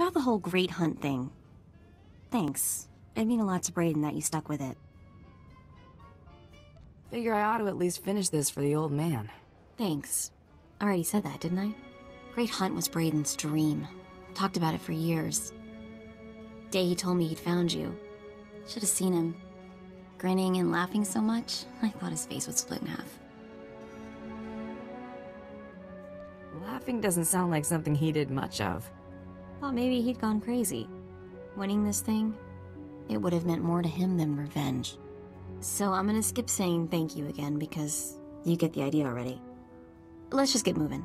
About the whole Great Hunt thing. Thanks. It'd mean a lot to Braden that you stuck with it. Figure I ought to at least finish this for the old man. Thanks. I already said that, didn't I? Great Hunt was Braden's dream. Talked about it for years. Day he told me he'd found you. Should have seen him. Grinning and laughing so much, I thought his face would split in half. Laughing doesn't sound like something he did much of. Thought maybe he'd gone crazy. Winning this thing, it would have meant more to him than revenge. So I'm gonna skip saying thank you again because you get the idea already. Let's just get moving.